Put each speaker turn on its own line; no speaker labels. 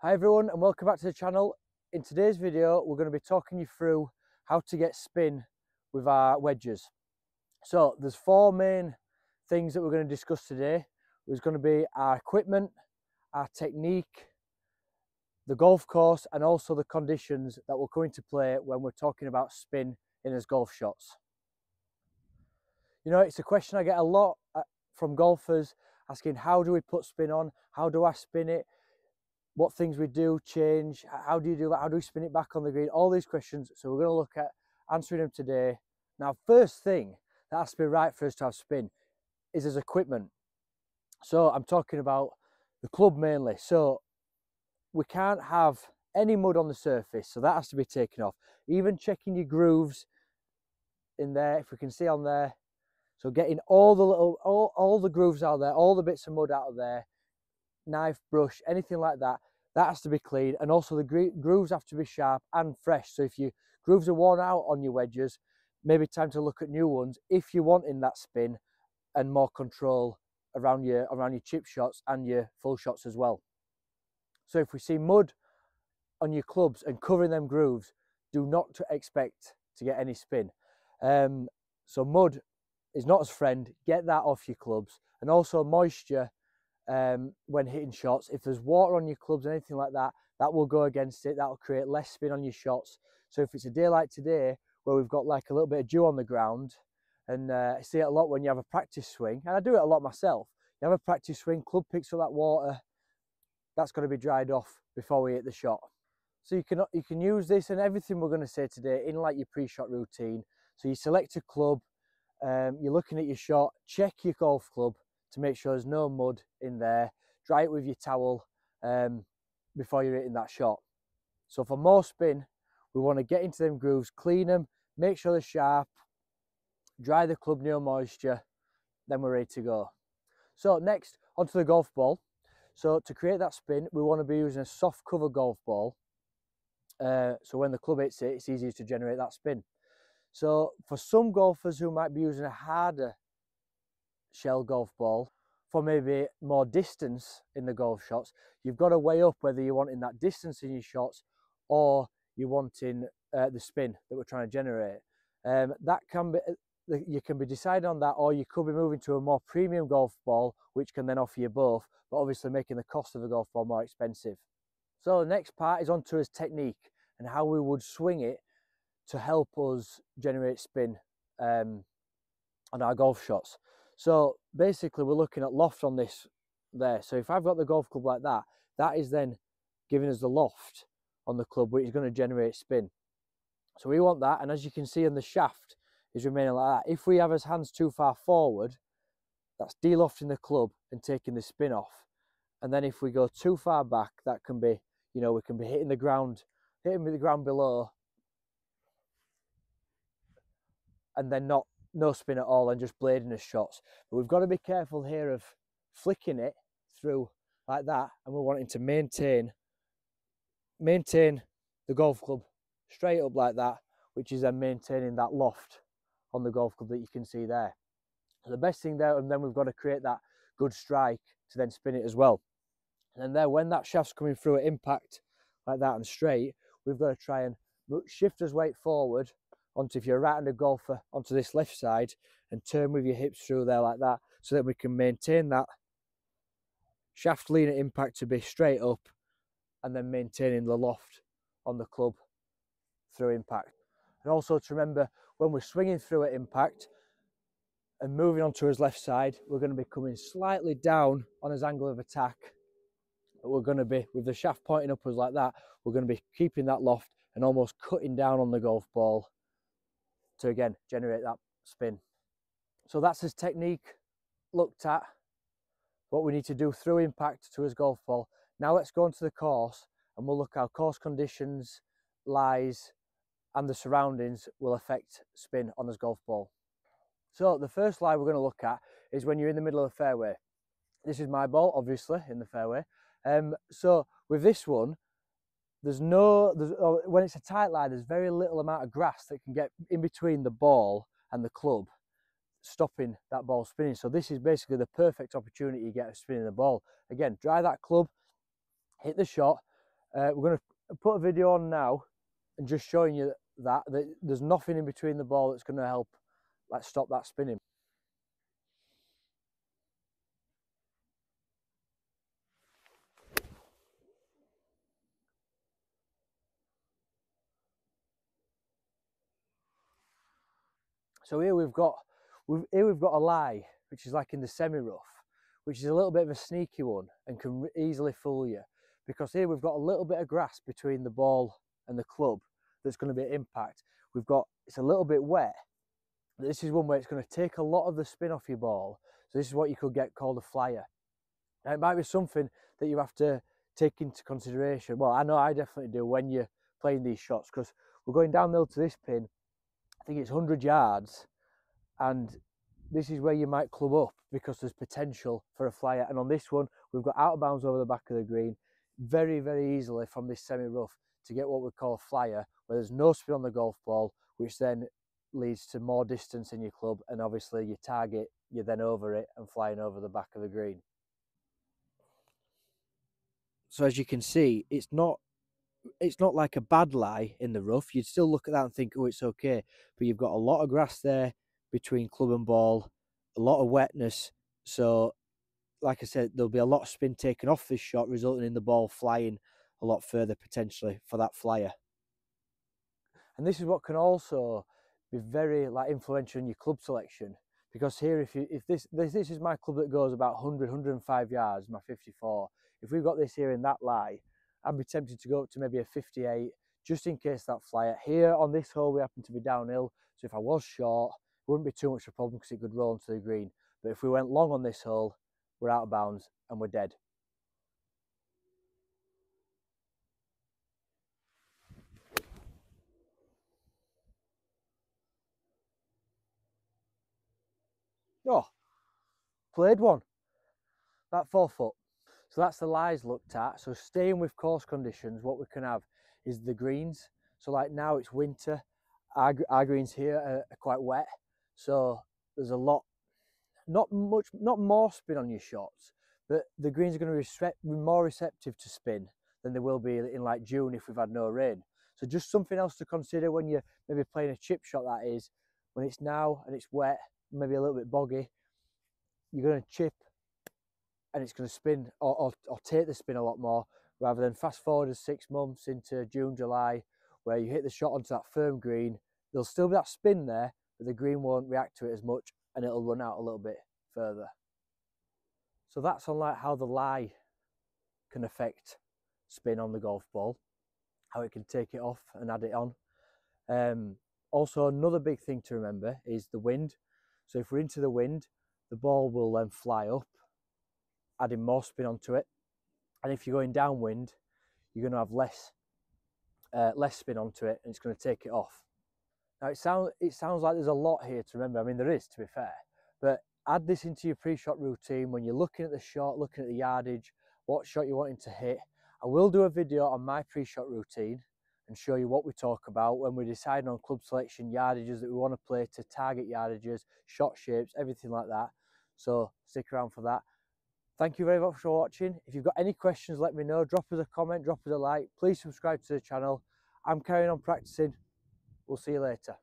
Hi everyone and welcome back to the channel. In today's video we're going to be talking you through how to get spin with our wedges. So there's four main things that we're going to discuss today. There's going to be our equipment, our technique, the golf course and also the conditions that will come into play when we're talking about spin in as golf shots. You know, it's a question I get a lot uh, from golfers asking how do we put spin on? How do I spin it? What things we do change? How do you do that? How do we spin it back on the green? All these questions. So we're going to look at answering them today. Now, first thing that has to be right for us to have spin is as equipment. So I'm talking about the club mainly. So we can't have any mud on the surface. So that has to be taken off. Even checking your grooves in there, if we can see on there, so getting all the little, all, all the grooves out there, all the bits of mud out of there, knife, brush, anything like that, that has to be clean. And also the grooves have to be sharp and fresh. So if your grooves are worn out on your wedges, maybe time to look at new ones if you're wanting that spin and more control around your around your chip shots and your full shots as well. So if we see mud on your clubs and covering them grooves, do not expect to get any spin. Um, so mud is not as friend. Get that off your clubs. And also moisture um, when hitting shots. If there's water on your clubs, or anything like that, that will go against it. That will create less spin on your shots. So if it's a day like today, where we've got like a little bit of dew on the ground, and uh, I see it a lot when you have a practice swing, and I do it a lot myself. You have a practice swing, club picks up that water, that's got to be dried off before we hit the shot. So you can you can use this and everything we're going to say today in like your pre-shot routine. So you select a club, um, you're looking at your shot, check your golf club to make sure there's no mud in there, dry it with your towel um, before you're hitting that shot. So for more spin, we want to get into them grooves, clean them, make sure they're sharp, dry the club, no moisture, then we're ready to go. So next, onto the golf ball. So to create that spin, we want to be using a soft cover golf ball. Uh, so when the club hits it, it's easier to generate that spin. So for some golfers who might be using a harder shell golf ball for maybe more distance in the golf shots, you've got to weigh up whether you're wanting that distance in your shots or you're wanting uh, the spin that we're trying to generate. Um, that can be uh, you can be deciding on that or you could be moving to a more premium golf ball which can then offer you both but obviously making the cost of the golf ball more expensive so the next part is onto his technique and how we would swing it to help us generate spin um, on our golf shots. So basically we're looking at loft on this there. So if I've got the golf club like that, that is then giving us the loft on the club, which is going to generate spin. So we want that. And as you can see on the shaft is remaining like that. If we have his hands too far forward, that's de-lofting the club and taking the spin off. And then if we go too far back, that can be, you know, we can be hitting the ground, hitting the ground below and then not no spin at all and just blading his shots. But we've got to be careful here of flicking it through like that and we're wanting to maintain maintain the golf club straight up like that, which is then maintaining that loft on the golf club that you can see there. So the best thing there, and then we've got to create that good strike to then spin it as well. And then there, when that shaft's coming through at impact like that and straight, we've got to try and shift his weight forward onto if you're a right-handed golfer onto this left side and turn with your hips through there like that so that we can maintain that shaft lean at impact to be straight up and then maintaining the loft on the club through impact. And also to remember when we're swinging through at impact and moving onto his left side, we're going to be coming slightly down on his angle of attack. We're going to be, with the shaft pointing upwards like that, we're going to be keeping that loft and almost cutting down on the golf ball to again generate that spin. So that's his technique looked at, what we need to do through impact to his golf ball. Now let's go onto the course and we'll look how course conditions, lies and the surroundings will affect spin on his golf ball. So the first lie we're going to look at is when you're in the middle of the fairway. This is my ball, obviously, in the fairway. Um, so with this one, there's no there's, oh, when it's a tight line there's very little amount of grass that can get in between the ball and the club stopping that ball spinning. So this is basically the perfect opportunity to get a spinning the ball. Again dry that club hit the shot. Uh, we're going to put a video on now and just showing you that, that there's nothing in between the ball that's going to help like stop that spinning. So here we've got we've, here we've got a lie, which is like in the semi-rough, which is a little bit of a sneaky one and can easily fool you. Because here we've got a little bit of grass between the ball and the club that's going to be impact. We've got, it's a little bit wet. This is one where it's going to take a lot of the spin off your ball. So this is what you could get called a flyer. Now it might be something that you have to take into consideration. Well, I know I definitely do when you're playing these shots because we're going downhill to this pin think it's 100 yards and this is where you might club up because there's potential for a flyer. And on this one we've got out of bounds over the back of the green very very easily from this semi rough to get what we call a flyer where there's no spin on the golf ball which then leads to more distance in your club and obviously your target you're then over it and flying over the back of the green. So as you can see it's not it's not like a bad lie in the rough. You'd still look at that and think, oh, it's okay. But you've got a lot of grass there between club and ball, a lot of wetness. So, like I said, there'll be a lot of spin taken off this shot, resulting in the ball flying a lot further potentially for that flyer. And this is what can also be very like influential in your club selection. Because here, if you if this this, this is my club that goes about 100, 105 yards, my 54. If we've got this here in that lie, I'd be tempted to go up to maybe a 58 just in case that flyer. Here on this hole we happen to be downhill so if I was short it wouldn't be too much of a problem because it could roll into the green but if we went long on this hole we're out of bounds and we're dead. Oh, played one. That four foot. So that's the lies looked at. So staying with course conditions, what we can have is the greens. So like now it's winter, our, our greens here are, are quite wet. So there's a lot, not much, not more spin on your shots, but the greens are going to be more receptive to spin than they will be in like June if we've had no rain. So just something else to consider when you're maybe playing a chip shot that is, when it's now and it's wet, maybe a little bit boggy, you're going to chip and it's going to spin or, or, or take the spin a lot more rather than fast forward six months into June, July, where you hit the shot onto that firm green. There'll still be that spin there, but the green won't react to it as much and it'll run out a little bit further. So that's on like how the lie can affect spin on the golf ball, how it can take it off and add it on. Um, also, another big thing to remember is the wind. So if we're into the wind, the ball will then fly up adding more spin onto it. And if you're going downwind, you're going to have less uh, less spin onto it and it's going to take it off. Now it sounds it sounds like there's a lot here to remember. I mean there is to be fair, but add this into your pre-shot routine when you're looking at the shot, looking at the yardage, what shot you're wanting to hit. I will do a video on my pre-shot routine and show you what we talk about when we're deciding on club selection, yardages that we want to play to target yardages, shot shapes, everything like that. So stick around for that. Thank you very much for watching. If you've got any questions, let me know. Drop us a comment, drop us a like. Please subscribe to the channel. I'm carrying on practicing. We'll see you later.